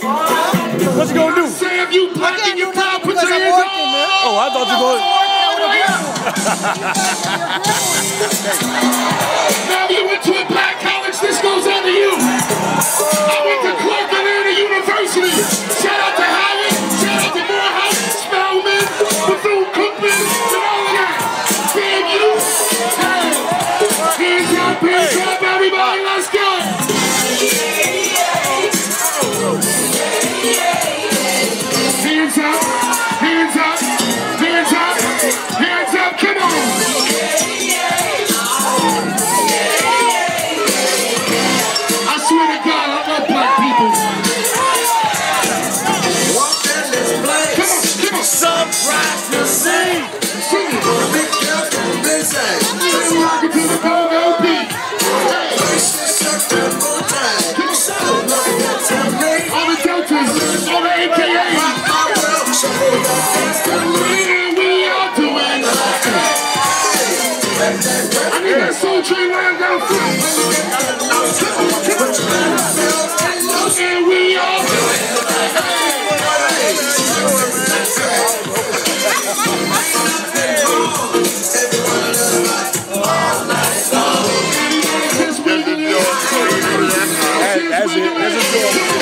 What you gonna do? Sam, you black and you proud. Put your hands up. Oh, I thought you were going. I need that soul train line down front. And are That's it. That's a.